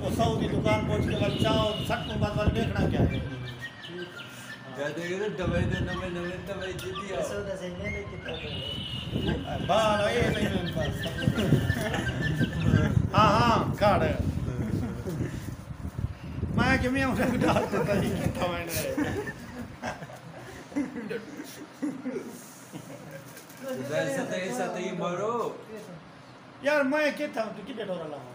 वो सौ की दुकान पहुँच के वाल चाओ सट को बाद वाल देखना क्या है? पास। हाँ हाँ काट मैं किमें उन्हें डाल देता ही कितना मैंने। वैसे तो ऐसा तो मरो। यार मैं कितना तू कितने डोरा लाऊं?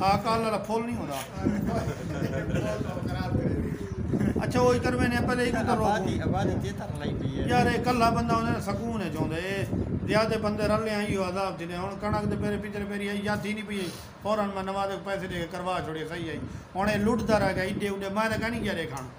हाँ कल वाला फुल नहीं होता अच्छा वो इधर मैंने पहले एक तो आबादी यार एक कल्ला बंदा उन्हें सकून है जोंदे ज़्यादा बंदे रले आई हो अदाब जिने हुन कणक दे पेरे पिछले पेरी आई याद ही नहीं पई फ़ौरन मैं नवाज़ पैसे दे करवा छोड़े सही आई हुन लुटदा रह गया इडे उडे मैं कहानी क्या रे खान